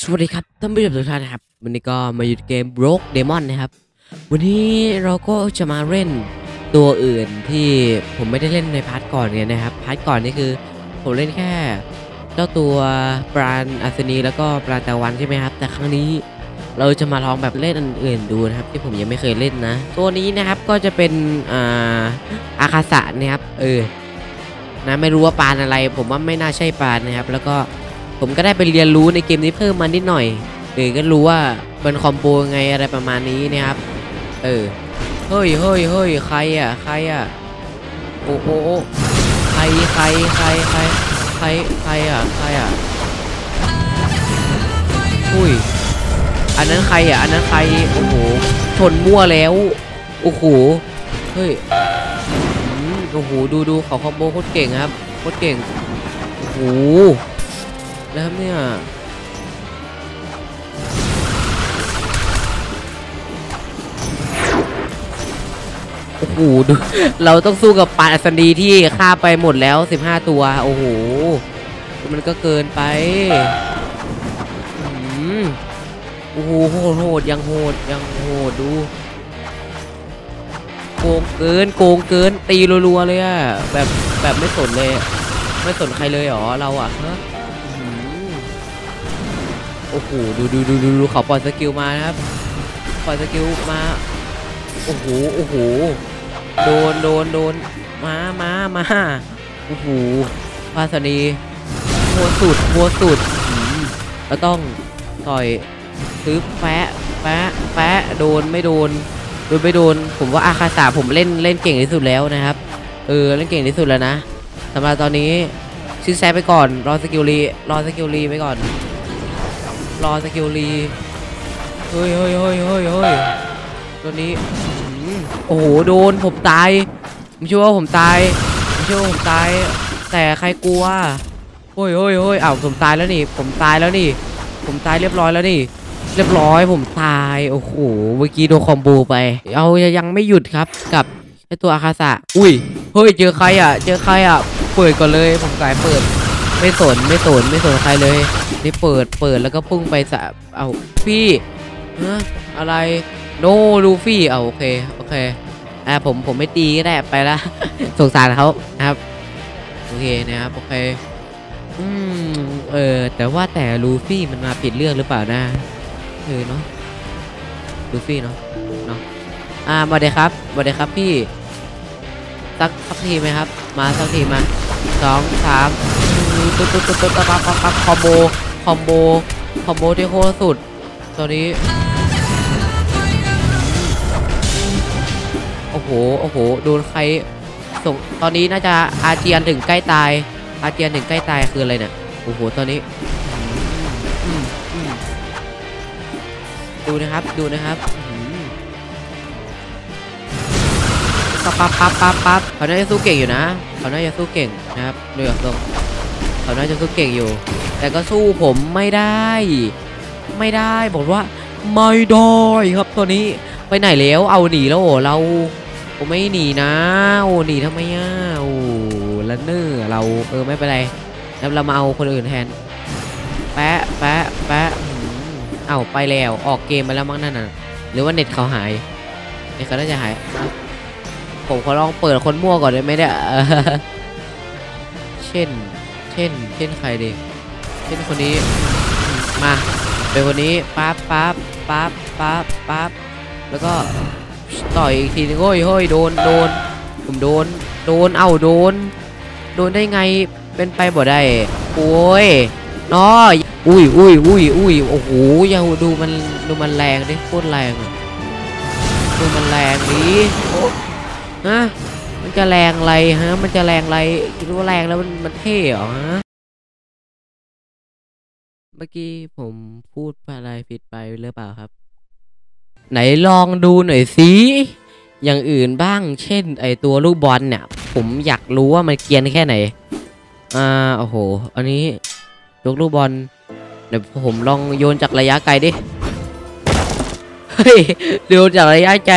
สวัสดีครับท่านผู้ชมทุกท่านนะครับ วันนี้ก็มาอยู่เกม Rogue Demon นะครับ วันนี้เราก็จะมาเล่นตัวอื่นที่ผมไม่ได้เล่นใน part ก่อนเนี่ยนะครับ part ก่อนนี่คือ ผมเล่นแค่ เจ้าตัวปราณอัศนีแล้วก็ปราณตะวันใช่ไหมครับ แต่ครั้งนี้เราจะมาลองแบบเล่นอันอื่นดูนะครับ ที่ผมยังไม่เคยเล่นนะ ตัวนี้นะครับก็จะเป็นอ่าอาคาสะนะครับเออนะไม่รู้ว่าปราณอะไร ผมว่าไม่น่าใช่ปราณนะครับ แล้วก็ ผมก็ได้ไปเรียนรู้ในเกมนี้เพิ่มมานิดหน่อยเออก็รู้ว่ามันคอมโบยังไงอะไรประมาณนี้นะครับ เออ เฮ้ยเฮ้ยเฮ้ยใครอะ ใครอะ โอ้โหใครใครใครใครใครใครอะ ใครอะ อุ้ย อันนั้นใครอะ อันนั้นใคร โอ้โห ชนมั่วแล้ว โอ้โห เฮ้ยอืมโอ้โห ดูดูเขาคอมโบโคตรเก่งครับ โคตรเก่ง โอ้โห แล้วครับเนี่ยโอ้โหดูเราต้องสู้กับปานอัศนีที่ฆ่าไปหมดแล้ว 15 ตัว โอ้โห มันก็เกินไปอืมโอ้โหโหดโหดยังโหดยังโหดดูโกงเกินโกงเกินตีรัวๆเลยอะแบบแบบไม่สนเลย ไม่สนใครเลยหรอเราอะฮะ โอ้โหดูดูดูดูดูเขาปล่อย skill มานะครับปล่อย skill มาโอ้โหโอ้โหโดนโดนโดนมามามาโอ้โหภาสนีหัวสุดหัวสุดอืมแล้วต้องต่อยซื้อแปะแปะแปะโดนไม่โดนโดนไม่โดน ผมว่าอาคาสะผมเล่นเล่นเก่งที่สุดแล้วนะครับ เออเล่นเก่งที่สุดแล้วนะสำหรับตอนนี้ชื่อแซไปก่อนรอ skill รีรอ skill รีไปก่อน รอ skill รีเฮ้ยเฮ้ยเฮ้ยเฮ้ยเฮ้ยตัวนี้อื้อหือโอ้โหโดนผมตายผมเชื่อว่าผมตายผมเชื่อว่าผมตาย แต่ใครกลัวเฮ้ยเฮ้ยเฮ้ยอ้าวผมตายแล้วนี่ ผมตายแล้วนี่ ผมตายเรียบร้อยแล้วนี่ เรียบร้อยผมตายโอ้โหเมื่อกี้โดนคอมโบไป เอายังไม่หยุดครับกับไอตัวอาคาสะอุ้ยเฮ้ยเจอใครอะ เจอใครอะ เปิดก่อนเลยผมสายเปิด ไม่สนไม่สนไม่สนใครเลยนี่เปิดเปิดแล้วก็พุ่งไปสะเอาพี่ฮะอะไรโนลูฟี่เอาโอเคโอเคอ่าผมผมไม่ตีก็ได้ไปละสงสารเขาครับโอเคนะครับโอเคอืมเออแต่ว่าแต่ลูฟี่มันมาผิดเรื่องหรือเปล่านะเออเนาะลูฟี่เนาะเนาะอ่ามาเดครับมาเดครับพี่สักสักทีไหมครับ มาสักทีมาสองสาม ตุ๊ดตุ๊ดตุ๊ดตุ๊ดตุ๊ดปั๊บปั๊บปั๊บคอมโบคอมโบคอมโบที่โคตรสุดตัวนี้โอ้โหโอ้โหโดนใครส่งตอนนี้น่าจะอาเจียนถึงใกล้ตาย อาเจียนถึงใกล้ตายคืออะไรเนี่ยโอ้โหตอนนี้ดูนะครับดูนะครับปั๊บปั๊บปั๊บปั๊บเขาน่าจะสู้เก่งอยู่นะเขาน่าจะสู้เก่งนะครับเรือตรง เขาน่าจะสู้เก่งอยู่ แต่ก็สู้ผมไม่ได้ ไม่ได้บอกว่าไม่ได้ครับตัวนี้ไปไหนแล้วเอาหนีแล้วโอ้เราผมไม่หนีนะโอ้หนีทำไมอะโอ้ละเนอร์เราเออไม่เป็นไรแล้วเรามาเอาคนอื่นแทนแปะแปะแปะอืมเอ้าไปแล้วออกเกมไปแล้วมั้งนั่นน่ะ หรือว่าเน็ตเขาหายเน็ตเขาน่าจะหายผมขอลองเปิดคนมั่วก่อนได้ไหมเนี่ยเช่น เช่น เช่นใครดี เช่นคนนี้ มา เป็นคนนี้ปั๊บปั๊บปั๊บปั๊บปั๊บแล้วก็ต่อยอีกทีนึงโอ้ยเฮ้ยโดนโดนผมโดน โดน เอ้าโดน โดนได้ไง เป็นไปบ่ได้ โอ้ยน้อยอุ้ยอุ้ยอุ้ยอุ้ยโอ้โหอย่าดูมัน ดูมันแรงดิ โคตรแรงดูมันแรงดิโอ้ฮะ มันจะแรงไรฮะ มันจะแรงไรคิดว่าแรงแล้วมันมันเท่เหรอฮะ เมื่อกี้ผมพูดอะไรผิดไปหรือเปล่าครับ ไหนลองดูหน่อยสิ อย่างอื่นบ้าง เช่น ไอตัวลูกบอลเนี่ย ผมอยากรู้ว่ามันเกียนแค่ไหน อ่า โอ้โห อันนี้ยกลูกบอล เดี๋ยวผมลองโยนจากระยะไกลดิ เฮ้ย โยนจากระยะไกล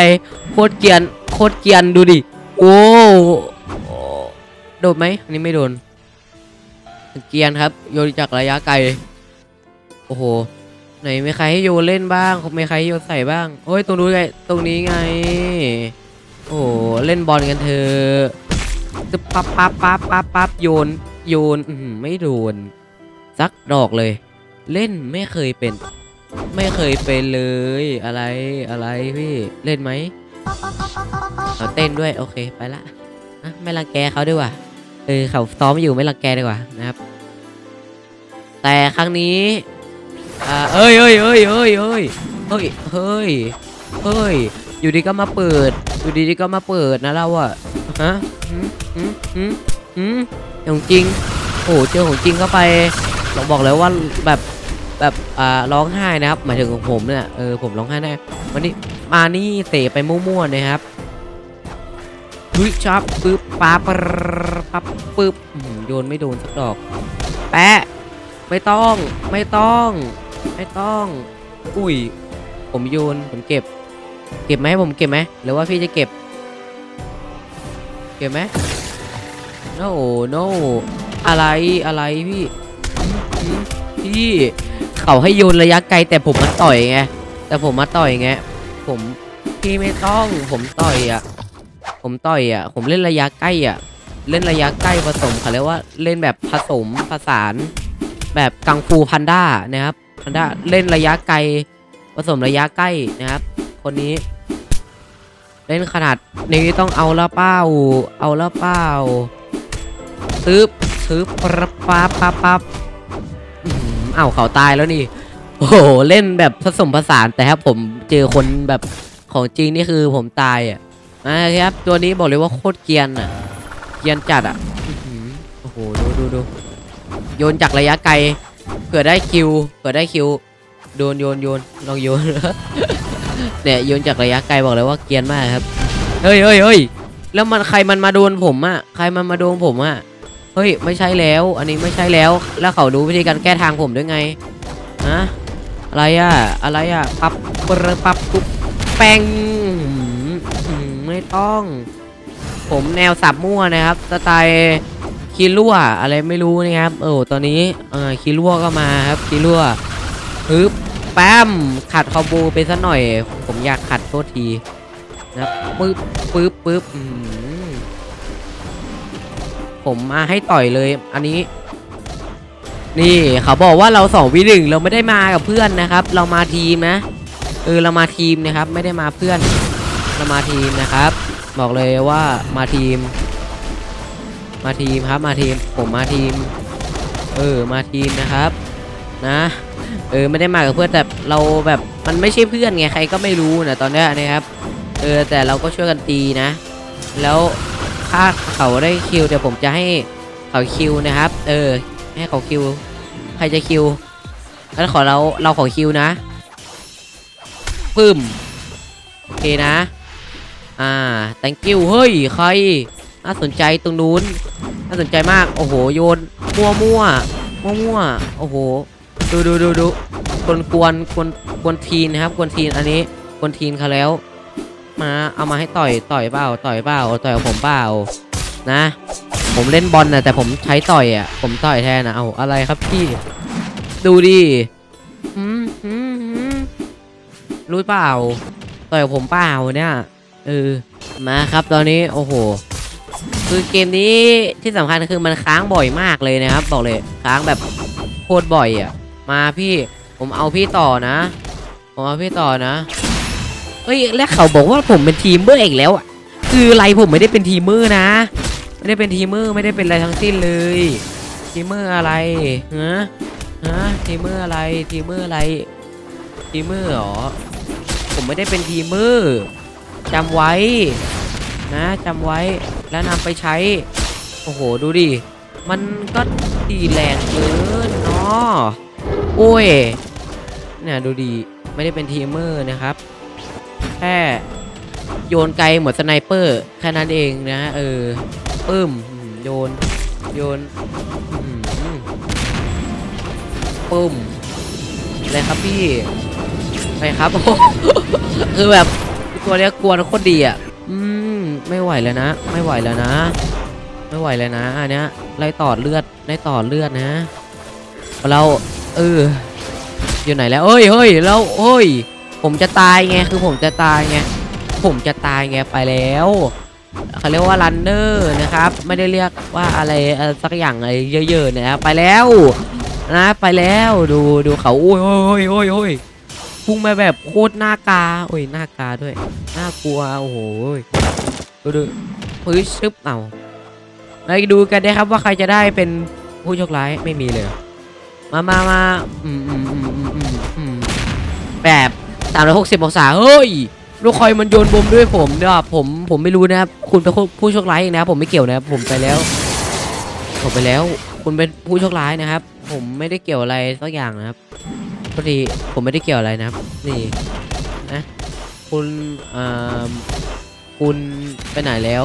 โคตรเกียนโคตรเกียนดูดิ โอ้โดนไหมอันนี้ไม่โดนเกียนครับ โยนจากระยะไกล โอ้โห ไหนมีใครให้โยนเล่นบ้างมีใครให้โยนใส่บ้าง โอ้ยตรงนู้นไงตรงนี้ไง โอ้เล่นบอลกันเถอะจะปั๊บปั๊บปั๊บปั๊บปั๊บโยน โยนไม่โดนสักดอกเลย เล่นไม่เคยเป็น ไม่เคยเป็นเลยอะไรอะไรพี่ เล่นไหม เอาเต้นด้วยโอเคไปละอะไม่รังแกเขาด้วยว่ะเออเขาซ้อมอยู่ไม่รังแกดีกว่านะครับ แต่ครั้งนี้อ่าเอ้ยเอ้ยเอ้ยเอ้ยเอ้ยเฮ้ยเฮ้ยเฮ้ยอยู่ดีก็มาเปิด อยู่ดีก็มาเปิดนะเราอะฮะหืมหืมหืมหืมของจริงโอ้เจอของจริงเข้าไปเราบอกเลยว่าแบบแบบอ่าร้องไห้นะครับ หมายถึงของผมเนี่ยเออผมร้องไห้แน่วันนี้ มานี่เตะไปมั่วๆนะครับดุยชับปึ๊บปั๊บปั๊บปึ๊บโยนไม่โดนสักดอก แปะ ไม่ต้อง ไม่ต้อง ไม่ต้อง อุ้ย ผมโยน ผมเก็บ เก็บไหมผมเก็บไหมหรือว่าพี่จะเก็บ เก็บไหม no no อะไร อะไรพี่ พี่ เขาให้โยนระยะไกลแต่ผมมาต่อยไง แต่ผมมาต่อยไง ผมพี่ไม่ต้องผมต่อยอะ ผมต่อยอะ ผมเล่นระยะใกล้อะ เล่นระยะใกล้ผสมเขาเรียกว่าเล่นแบบผสมผสาน แบบกังฟูพันด้านะครับพันด้าเล่นระยะไกล ผสมระยะใกล้นะครับ คนนี้ เล่นขนาดนี้ต้องเอาละเป้า เอาละเป้าซึบซึบปั๊บปั๊บปั๊บปั๊บอื้อหืออ้าวเขาตายแล้วนี่โอ้โหเล่นแบบผสมผสานแต่ถ้าผม เจอคนแบบของจริงนี่คือผมตายอะนะครับตัวนี้บอกเลยว่าโคตรเกียนอะ เกียนจัดอะโอ้โหดูดูดูโยนจากระยะไกลเผื่อได้คิวเผื่อได้คิวโดนโยนโยนลองโยนเนี่ยโยนจากระยะไกลบอกเลยว่าเกียนมากครับเฮ้ยเฮ้ยเฮ้ยแล้วมันใครมันมาโดนผมอะใครมันมาโดนผมอะเฮ้ยไม่ใช่แล้ว อันนี้ไม่ใช่แล้ว แล้วเขารู้วิธีการแก้ทางผมด้วยไงฮะ อะไรอะอะไรอะปับปรปับปุ๊บแป้งไม่ต้อง ผมแนวสับมั่วนะครับสไตล์คีรั่วอะไรไม่รู้นะครับโอ้ตอนนี้เออคีรั่วก็มาครับคีรั่วฮึบแป๊มขัดคอมโบไปซะหน่อย ผมอยากขัดโทษทีนะครับปึ๊บปึ๊บปึ๊บผมมาให้ต่อยเลย อันนี้ นี่เขาบอกว่าเราสองวิหนึ่งเราไม่ได้มากับเพื่อนนะครับ เรามาทีมนะเออเรามาทีมนะครับ ไม่ได้มาเพื่อน เรามาทีมนะครับ บอกเลยว่ามาทีม มาทีมครับมาทีมผมมาทีม เออมาทีมนะครับนะเออไม่ได้มากับเพื่อนแต่เราแบบมันไม่ใช่เพื่อนไงใครก็ไม่รู้นะตอนนี้นะครับเออแต่เราก็ช่วยกันตีนะ แล้วถ้าเขาได้คิวเดี๋ยวผมจะให้เขาคิวนะครับ เออให้เขาคิว ใครจะคิวงั้นขอเราเราขอคิวนะปึ้มโอเคนะ อ่า thank you เฮ้ย ใคร น่าสนใจตรงนู้น น่าสนใจมาก โอ้โห โยน มั่วมั่วมั่วมั่วโอ้โห ดูดูดูดูกวนกวนกวนกวนทีนนะครับกวนทีนอันนี้กวนทีนเขาแล้ว มา เอามาให้ต่อย ต่อยเปล่า ต่อยเปล่า ต่อยผมเปล่า นะ ผมเล่นบอลนะแต่ผมใช้ต่อยอะ ผมต่อยแทนนะเอาอะไรครับพี่ ดูดิหืมหืมหืมรู้เปล่า ต่อยกับผมเปล่าเนี่ยเออมาครับตอนนี้โอ้โห คือเกมนี้ที่สำคัญคือมันค้างบ่อยมากเลยนะครับ บอกเลยค้างแบบโคตรบ่อยอะ มาพี่ผมเอาพี่ต่อนะ ผมเอาพี่ต่อนะเฮ้ยแล้วเขาบอกว่าผมเป็น teamer อีกแล้วอะ คืออะไรผมไม่ได้เป็น teamer นะ ไม่ได้เป็น teamer ไม่ได้เป็นอะไรทั้งสิ้นเลย teamer อะไรฮะฮะ teamer อะไร teamer อะไร teamer เหรอผมไม่ได้เป็น teamer จำไว้นะจำไว้แล้วนำไปใช้โอ้โหดูดิมันก็ตีแรงเกินเนาะโอ้ยเนี่ยดูดิไม่ได้เป็น teamer นะครับแค่โยนไกลหมด sniper แค่นั้นเองนะเออ ปึ้มอืมโยน โยนปึ้มอะไรครับพี่อะไรครับคือแบบตัวเนี้ยกวนโคตรดีอะ อืม ไม่ไหวแล้วนะ ไม่ไหวแล้วนะ ไม่ไหวแล้วนะ อันเนี้ยไล่ต่อเลือดไล่ต่อเลือดนะ เรา เออ อยู่ไหนแล้วเอ้ยเฮ้ยแล้วเฮ้ย ผมจะตายไง คือผมจะตายไง ผมจะตายไง ไปแล้ว เขาเรียกว่ารันเนอร์นะครับ ไม่ได้เรียกว่าอะไรสักอย่างอะไรเยอะๆนะครับไปแล้วนะไปแล้วดูดูเขาโอ้ยโอ้ยโอ้ยโอ้ยพุ่งมาแบบโคตรหน้ากาโอ้ยหน้ากาด้วยน่ากลัวโอ้โหดูดูพื้นชึบเอาไปดูกันนะครับว่าใครจะได้เป็นผู้โชคร้ายไม่มีเลย มามามาแบบสามร้อยหกสิบองศาเฮ้ย ลูกคอยมันโยนบมด้วยผมเนี่ยผมผมไม่รู้นะครับ คุณเป็นผู้โชคร้ายเองนะครับผมไม่เกี่ยวนะครับผมไปแล้ว ผมไปแล้ว คุณเป็นผู้โชคร้ายนะครับ ผมไม่ได้เกี่ยวอะไรสักอย่างนะครับพอดีผมไม่ได้เกี่ยวอะไรนะครับ นี่นะคุณอ่าคุณไปไหนแล้ว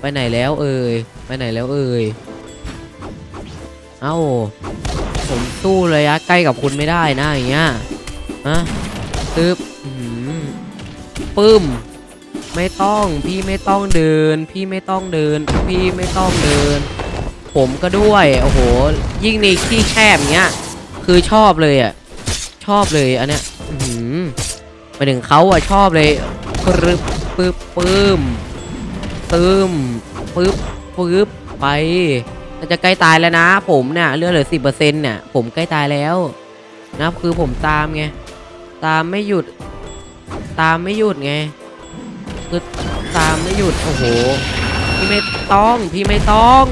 ไปไหนแล้ว เอ่ยไปไหนแล้วเอ่ยเอ้าผมสู้ระยะใกล้กับคุณไม่ได้นะอย่างเงี้ยฮะตึ๊บอื้อ ปึ้ม ไม่ต้องพี่ไม่ต้องเดิน พี่ไม่ต้องเดิน พี่ไม่ต้องเดิน ผมก็ด้วยโอ้โห ยิ่งในที่แคบอย่างเงี้ย คือชอบเลยอะชอบเลยอันเนี้ยหือไปถึงเขาอะชอบเลยปึ๊บปึ๊บปึ๊มตึมปึ๊บปึ๊บไปมันจะใกล้ตายแล้วนะผมเนี่ยเลือดเหลือสิบเปอร์เซ็นต์เนี่ยผมใกล้ตายแล้วนะคือผมตามไงตามไม่หยุด ตามไม่หยุดไงคือตามไม่หยุดโอ้โหพี่ไม่ต้องพี่ไม่ต้อง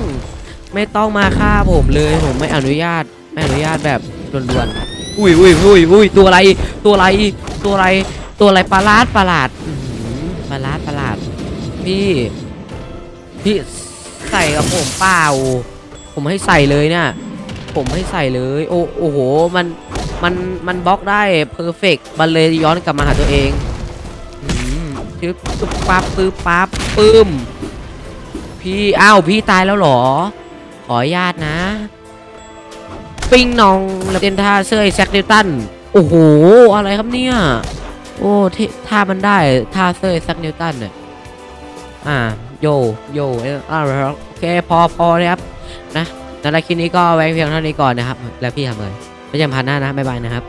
ไม่ต้องมาฆ่าผมเลยผมไม่อนุญาตไม่อนุญาตแบบด่วนๆอุ้ยอุ้ยอุ้ยอุ้ยตัวอะไรตัวอะไรตัวอะไรตัวอะไรประหลาดประหลาดอื้อหือประหลาดประหลาดพี่พี่ใส่กับผมเปล่า ผมให้ใส่เลยเนี่ยผมให้ใส่เลยโอ้โอ้โหมันมันมันบล็อกได้เพอร์เฟกมันเลยย้อนกลับมาหาตัวเองอื มชึบปึ๊บปั๊บปึ๊บปั๊บปึ้ม พี่อ้าวพี่ตายแล้วหรอ ขออนุญาตนะ ปิงนองแล้วเดนท่าเซอร์แซคนิวตัน โอ้โห อะไรครับเนี่ย โอ้ที่ท่ามันได้ท่าเซอร์แซคนิวตันเนี่ยอ่าโยโยอ่าโอเคพอพอนะครับนะในคลิปนี้ก็ไว้เพียงเท่านี้ก่อนนะครับ แล้วพี่ทำเลยไม่จำพันหน้านะบ๊ายบายนะครับ